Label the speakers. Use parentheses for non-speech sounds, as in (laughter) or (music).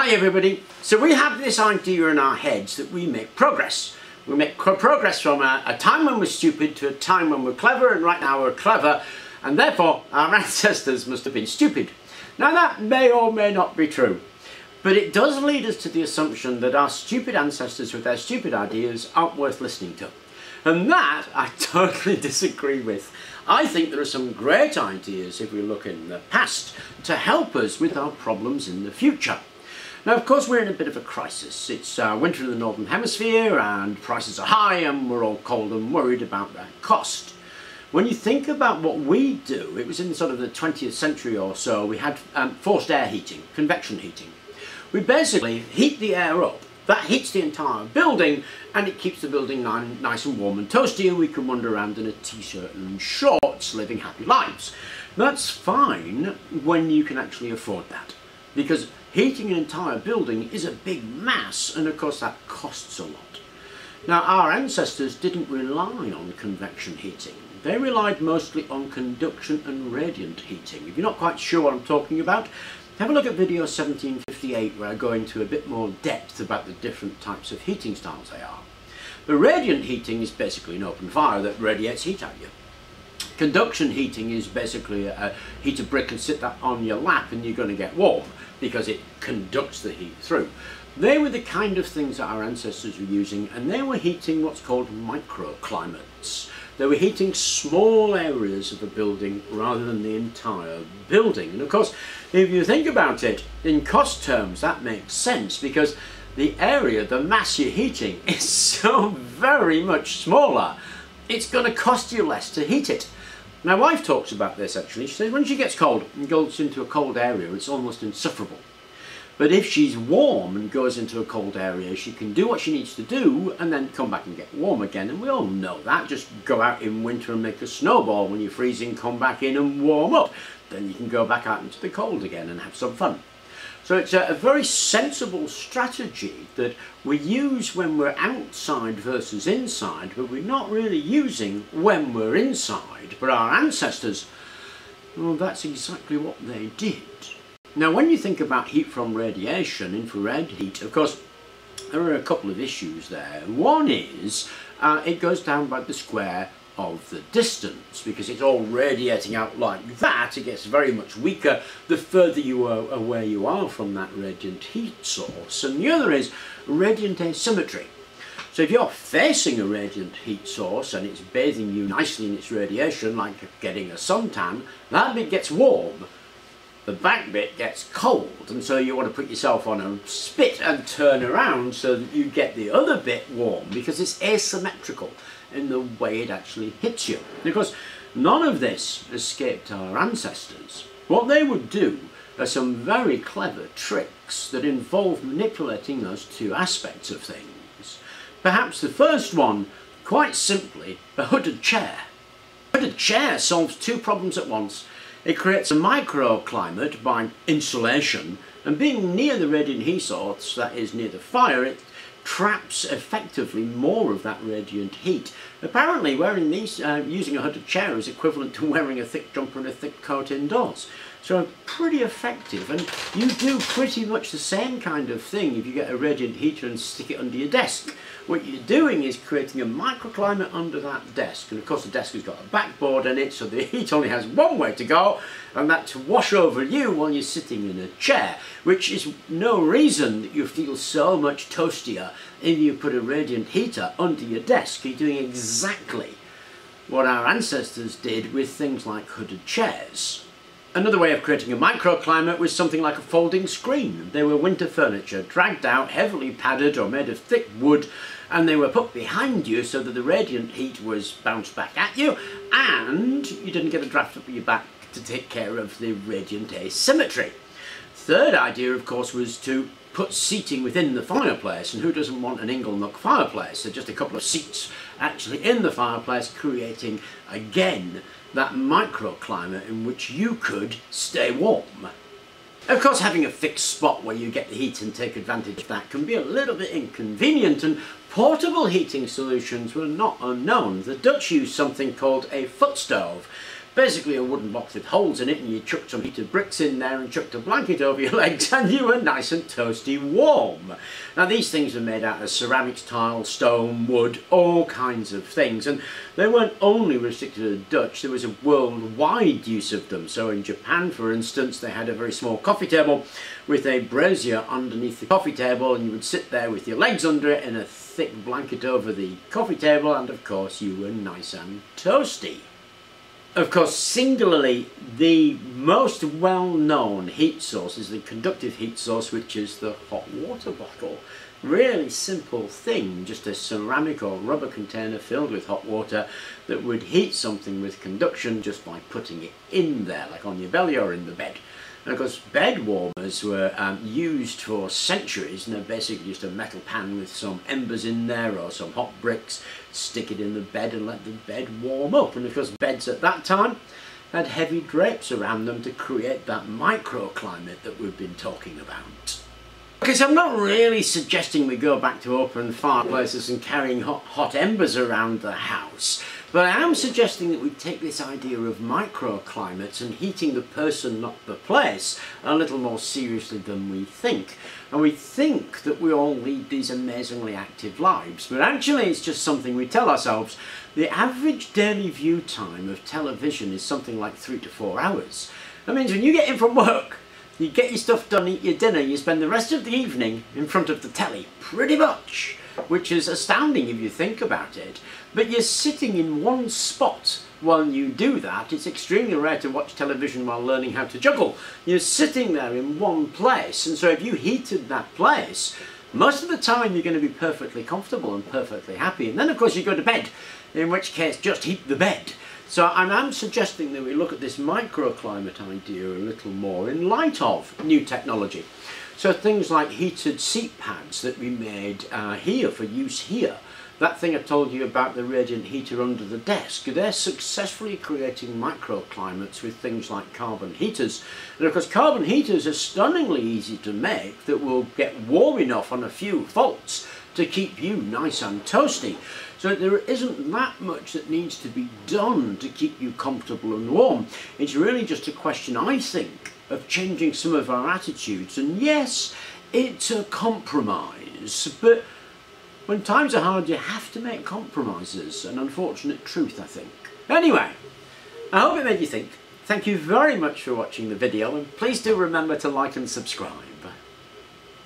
Speaker 1: Hi everybody. So we have this idea in our heads that we make progress. We make progress from a, a, time when we're stupid to a time when we're clever and right now we're clever and therefore our (laughs) ancestors must have been stupid. Now that may or may not be true. But it does lead us to the assumption that our stupid ancestors with their stupid ideas aren't worth listening to. And that I (laughs) totally disagree with. I think there are some great ideas if we look in the past to help us with our problems in the future. Now, of course, we're in a bit of a crisis. It's uh, winter in the Northern Hemisphere and prices are high and we're all cold and worried about their cost. When you think about what we do, it was in sort of the 20th century or so, we had um, forced air heating, convection heating. We basically heat the air up that heats the entire building and it keeps the building nice and warm and toasty and we can wander around in a t-shirt and shorts living happy lives. That's fine when you can actually afford that because heating an entire building is a big mass and of course that costs a lot. Now our ancestors didn't rely on convection heating. They relied mostly on conduction and radiant heating. If you're not quite sure what I'm talking about, have a look at video 1758 where I go into a bit more depth about the different types of heating styles they are. But radiant heating is basically an open fire that radiates heat at you. Conduction heating is basically a, heat a brick and sit that on your lap and you're going to get warm because it conducts the heat through. They were the kind of things that our ancestors were using and they were heating what's called microclimates. They were heating small areas of a building rather than the entire building. And of course, if you think about it, in cost terms, that makes sense because the area, the mass you're heating (laughs) is so very much smaller. It's going to cost you less to heat it. My wife talks about this actually. She says when she gets cold and goes into a cold area, it's almost insufferable. But if she's warm and goes into a cold area, she can do what she needs to do and then come back and get warm again. And we all know that. Just go out in winter and make a snowball. When you're freezing, come back in and warm up. Then you can go back out into the cold again and have some fun. So it's a, a very sensible strategy that we use when we're outside versus inside, but we're not really using when we're inside. But our ancestors, well, that's exactly what they did. Now when you think about heat from radiation, infrared heat, of course there are a couple of issues there. One is uh, it goes down by the square of the distance because it's all radiating out like that. It gets very much weaker the further you are away you are from that radiant heat source. And the other is radiant asymmetry so if you're facing a radiant heat source and it's bathing you nicely in its radiation like getting a suntan that bit gets warm. The back bit gets cold. And so you want to put yourself on a spit and turn around so that you get the other bit warm because it's asymmetrical in the way it actually hits you. Because none of this escaped our ancestors. What they would do are some very clever tricks that involve manipulating those two aspects of things. Perhaps the first one, quite simply, a hooded chair. A hooded chair solves two problems at once it creates a microclimate by insulation and being near the radiant heat source, that is near the fire, it traps effectively more of that radiant heat. Apparently wearing these, uh, using a hooded chair is equivalent to (laughs) wearing a thick jumper and a thick coat indoors. So pretty effective and you do pretty much the same kind of thing if you get a radiant heater and stick it under your desk. What you're doing is creating a microclimate under that desk and of course the desk has got a backboard in it so the (laughs) heat only has one way to go and that's to wash over you while you're sitting in a chair which is no reason that you feel so much toastier if you put a radiant heater under your desk. You're doing exactly what our ancestors did with things like hooded chairs. Another way of creating a microclimate was something like a folding screen. They were winter furniture, dragged out, heavily padded or made of thick wood, and they were put behind you so that the radiant heat was bounced back at you, and you didn't get a draft up your back to take care of the radiant asymmetry. Third idea, of course, was to put seating within the fireplace, and who doesn't want an inglenook fireplace? So just a couple of seats actually in the fireplace, creating, again, that microclimate in which you could stay warm. Of course, having a fixed spot where you get the heat and take advantage of that can be a little bit inconvenient, and portable heating solutions were not unknown. The Dutch used something called a foot stove. Basically a wooden box with holes in it and you chucked some heated bricks in there and chucked a blanket over your (laughs) legs and you were nice and toasty warm. Now these things are made out of ceramics, tile, stone, wood, all kinds of things and they weren't only restricted to the Dutch, there was a worldwide use of them. So in Japan for instance they had a very small coffee table with a brazier underneath the coffee table and you would sit there with your legs under it and a thick blanket over the coffee table and of course you were nice and toasty. Of course, singularly, the most well-known heat source is the conductive heat source, which is the hot water bottle. Really simple thing, just a ceramic or rubber container filled with hot water that would heat something with conduction just by putting it in there, like on your belly or in the bed. And of course, bed warmers were um, used for centuries, and they're basically just a metal pan with some embers in there or some hot bricks. Stick it in the bed and let the bed warm up. And of course, beds at that time had heavy drapes around them to create that microclimate that we've been talking about. Okay, so I'm not really suggesting we go back to open fireplaces and carrying hot, hot embers around the house. But I am suggesting that we take this idea of microclimates and heating the person, not the place, a little more seriously than we think. And we think that we all lead these amazingly active lives, but actually it's just something we tell ourselves. The average daily view time of television is something like three to four hours. That means when you get in from work, you get your stuff done, eat your dinner, you spend the rest of the evening in front of the telly, pretty much which is astounding if you think about it. But you're sitting in one spot while you do that. It's extremely rare to watch television while learning how to juggle. You're sitting there in one place, and so if you heated that place, most of the time you're going to be perfectly comfortable and perfectly happy. And then of course you go to bed, in which case just heat the bed. So I'm suggesting that we look at this microclimate idea a little more in light of new technology. So things like heated seat pads that we made uh, here for use here. That thing I told you about the radiant heater under the desk, they're successfully creating microclimates with things like carbon heaters. And of course carbon heaters are stunningly easy to make that will get warm enough on a few volts to keep you nice and toasty. So there isn't that much that needs to be done to keep you comfortable and warm. It's really just a question, I think, of changing some of our attitudes. And yes, it's a compromise, but when times are hard, you have to make compromises. An unfortunate truth, I think. Anyway, I hope it made you think. Thank you very much for watching the video, and please do remember to like and subscribe.